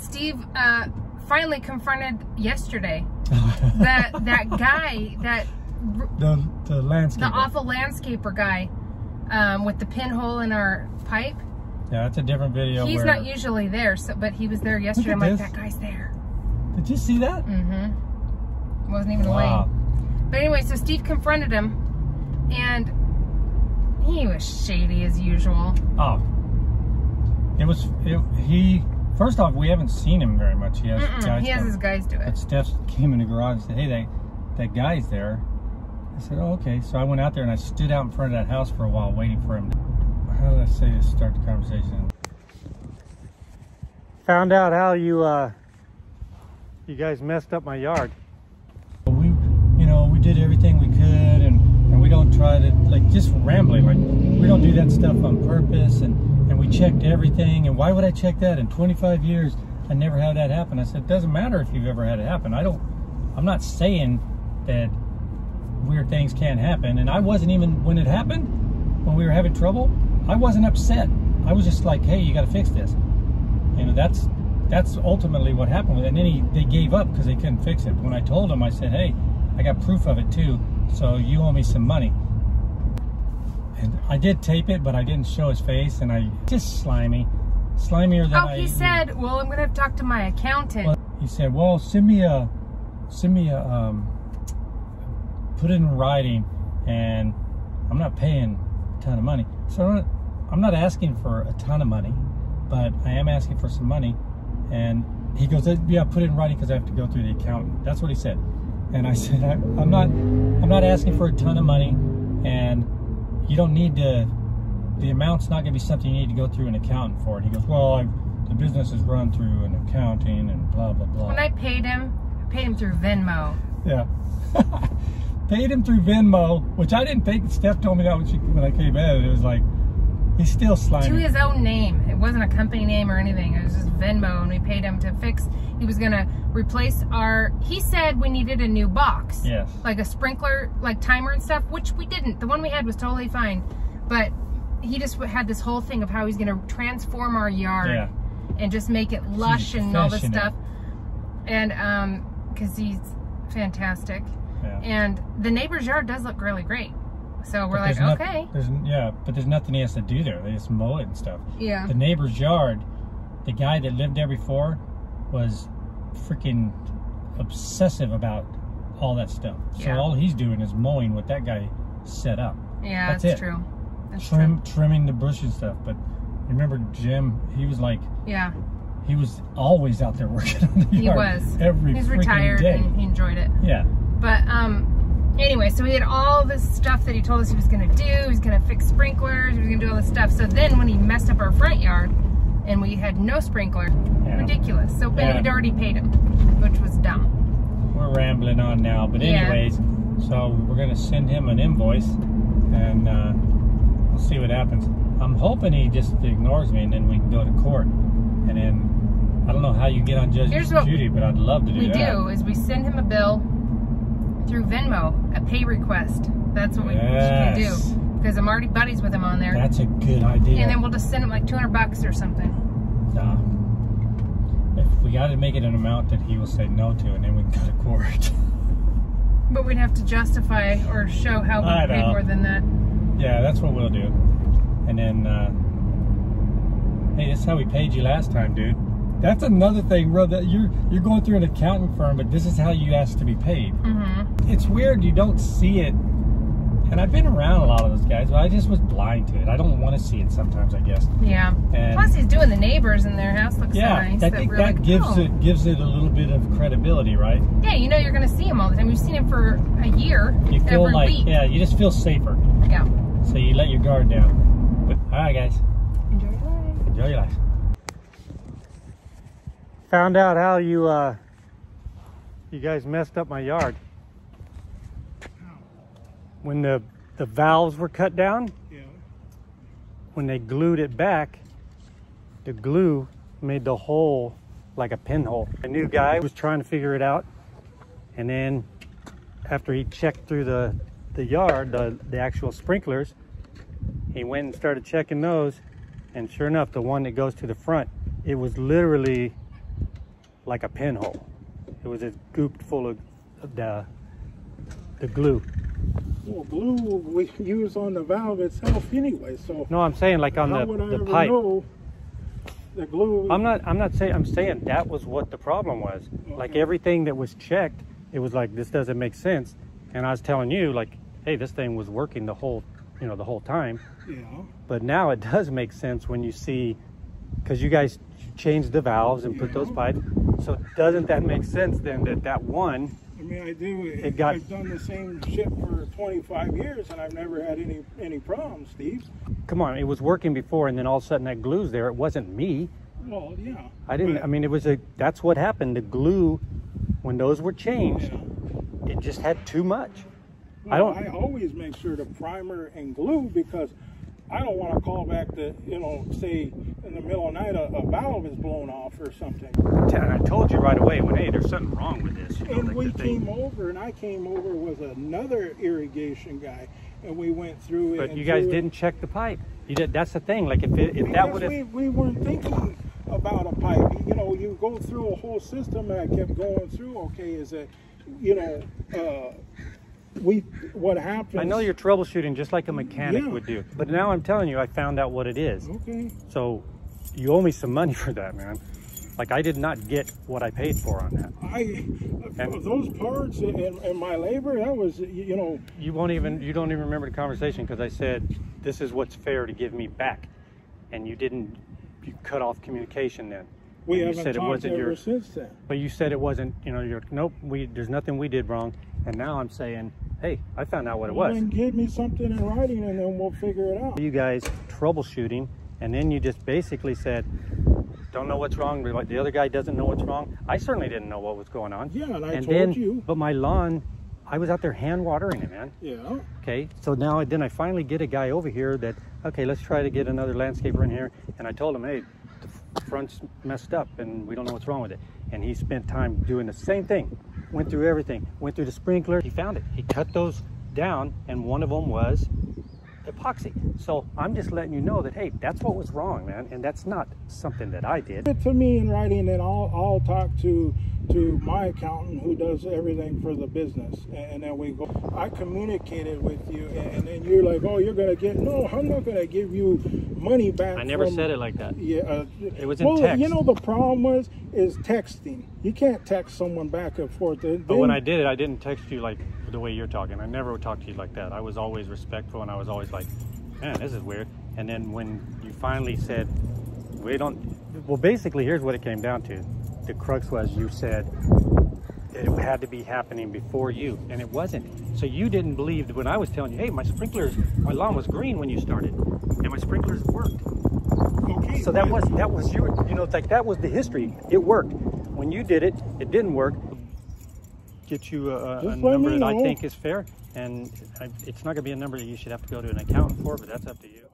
Steve uh, finally confronted yesterday that that guy, that the the landscape. the awful landscaper guy, um, with the pinhole in our pipe. Yeah, that's a different video. He's not usually there, so but he was there yesterday. I'm like, this. that guy's there. Did you see that? Mm-hmm. Wasn't even Wow. But anyway, so Steve confronted him, and he was shady as usual. Oh. It was. It, he. First off, we haven't seen him very much. He has he has come- his guys do it. But Steph came in the garage and said, "Hey, that that guy's there." I said, "Oh, okay." So I went out there and I stood out in front of that house for a while, waiting for him. How did I say to start the conversation? Found out how you uh, you guys messed up my yard. We, you know, we did everything we could, and and we don't try to like just rambling. Like we don't do that stuff on purpose, and and we checked everything. And why would I check that? In 25 years, I never had that happen. I said, it doesn't matter if you've ever had it happen. I don't. I'm not saying that weird things can't happen. And I wasn't even when it happened, when we were having trouble. I wasn't upset. I was just like, hey, you got to fix this. You know, that's that's ultimately what happened. And then he, they gave up because they couldn't fix it. When I told them, I said, hey, I got proof of it too, so you owe me some money. And I did tape it, but I didn't show his face, and I just slimy, slimier than Oh, I. he said, well, I'm going to have to talk to my accountant. Well, he said, "Well, send me a, send me a, um, put it in writing, and I'm not paying a ton of money. So I'm not, I'm not asking for a ton of money, but I am asking for some money." And he goes, "Yeah, put it in writing because I have to go through the accountant." That's what he said. And I said, I, "I'm not, I'm not asking for a ton of money, and you don't need to." The amount's not going to be something you need to go through an accountant for. And he goes, "Well, I, the business is run through an accounting and blah blah blah." When I paid him, I paid him through Venmo. Yeah. Paid him through Venmo, which I didn't think. Steph told me that when, she, when I came in. It was like, he's still To his own name. It wasn't a company name or anything. It was just Venmo, and we paid him to fix. He was going to replace our. He said we needed a new box. Yes. Like a sprinkler, like timer and stuff, which we didn't. The one we had was totally fine. But he just had this whole thing of how he's going to transform our yard Yeah. and just make it lush and all this stuff. And um, because he's fantastic. Yeah. And the neighbor's yard does look really great. So we're But like, there's okay. there's yeah, but there's nothing he has to do there. They just mow it and stuff. Yeah. The neighbor's yard, the guy that lived there before, was freaking obsessive about all that stuff. So Yeah. all he's doing is mowing what that guy set up. Yeah, That's that's, it. true. That's Trim, trimming the bush and stuff. But remember Jim? He was like. Yeah, he was always out there working on the he yard. was. every He's retired day. and he enjoyed it. Yeah. But um, anyway, so he had all this stuff that he told us he was gonna do. He was gonna fix sprinklers. He was gonna do all this stuff. So then when he messed up our front yard, and we had no sprinkler, Yeah. ridiculous. So Ben Yeah. had already paid him, which was dumb. We're rambling on now, but Yeah. anyways, so we're gonna send him an invoice, and uh, we'll see what happens. I'm hoping he just ignores me, and then we can go to court, and then I don't know how you get on Judge Here's Judy, but I'd love to do we that. We do is we send him a bill through Venmo, a pay request. That's what we Yes. can do because I'm already buddies with him on there. That's a good idea. and then we'll just send him like 200 bucks or something. Uh, if we got to make it an amount that he will say no to, and then we can go to court. But we'd have to justify or show how we paid more than that. yeah, that's what we'll do. And then, uh, hey, this is how we paid you last time, dude. That's another thing, bro. That you're you're going through an accounting firm, but this is how you ask to be paid. Mm-hmm. It's weird you don't see it. And I've been around a lot of those guys, but I just was blind to it. I don't want to see it sometimes, I guess. Yeah. And- Plus, he's doing the neighbors, and their house looks Yeah, so nice. I think that like, gives oh. it gives it a little bit of credibility, right? Yeah, you know you're going to see him all the time. You've seen him for a year You feel like week. yeah, you just feel safer. Yeah. So you let your guard down. But all right, guys. Enjoy your life. Enjoy your life. Found out how you uh you guys messed up my yard. When the the valves were cut down, Yeah. when they glued it back, the glue made the hole like a pinhole. A new guy was trying to figure it out, and then after he checked through the the yard, the the actual sprinklers, he went and started checking those, and sure enough, the one that goes to the front, it was literally like a pinhole. It was just gooped full of the the glue. Well, glue we use on the valve itself anyway, so No, I'm saying like on the, the pipe. the glue? I'm not I'm not saying I'm saying that was what the problem was. Like everything that was checked, it was like this doesn't make sense. And I was telling you like, hey, this thing was working the whole you know the whole time. Yeah. But now it does make sense when you see because you guys changed the valves and put those pipes. So doesn't that make sense then that that one I mean, I do. It got- I've done the same shit for 25 years, and I've never had any any problems, Steve. come on, it was working before and then all of a sudden that glue's there. It wasn't me. Well, yeah. I didn't But- I mean it was a that's what happened. The glue when those were changed, Yeah. it just had too much. Well, I don't- I always make sure to primer and glue because I don't want to call back the, you know, say in the middle of the night a, a valve is blown off or something. And I told you right away when hey, there's something wrong with this. You know, And like we came over, and I came over with another irrigation guy, and we went through it. But you guys didn't check the pipe. You did. That's the thing. Like if it, if that would have we, we weren't thinking about a pipe. You know, you go through a whole system, and I kept going through. Okay, is it, you know, uh, we what happens? I know you're troubleshooting just like a mechanic Yeah. would do. But now I'm telling you, I found out what it is. Okay. So you owe me some money for that, man. Like I did not get what I paid for on that. I And- those parts and, and my labor that was you know You won't even you don't even remember the conversation because I said this is what's fair to give me back, and you didn't. You cut off communication then. we And haven't said it talked wasn't ever your- since then. But you said it wasn't. You know, you're nope. We there's nothing we did wrong. And now I'm saying, hey, I found out what it was. then give me something in writing and then we'll figure it out. you guys troubleshooting, and then you just basically said, "Don't know what's wrong." The other guy doesn't know what's wrong. I certainly didn't know what was going on. Yeah, and I and told then, you. but my lawn, I was out there hand watering it, man. Yeah. Okay, so now then I finally get a guy over here that okay, let's try to get another landscaper in here, and I told him, hey, the front's messed up, and we don't know what's wrong with it. And he spent time doing the same thing, went through everything, went through the sprinkler. He found it. He cut those down, and one of them was epoxy. So I'm just letting you know that hey, that's what was wrong, man, and that's not something that I did. To me in writing and I'll, I'll talk to to my accountant who does everything for the business and then we go I communicated with you and then you're like oh you're gonna get no I'm not gonna give you money back I never from- said it like that. yeah uh, It was in well text. you know the problem was is texting you can't text someone back and forth But when I did it, I didn't text you like the way you're talking. I never would talk to you like that. I was always respectful and I was always like, man, this is weird. And then when you finally said, we don't, well, basically, here's what it came down to. The crux was you said it had to be happening before you, and it wasn't. So you didn't believe that when I was telling you, hey, my sprinklers, my lawn was green when you started, and my sprinklers worked. okay So that was that was your, you know, it's like that was the history. It worked. When you did it, it didn't work. Get you a, a- a Just let number that I think is fair, and I, it's not going to be a number that you should have to go to an accountant for, but that's up to you.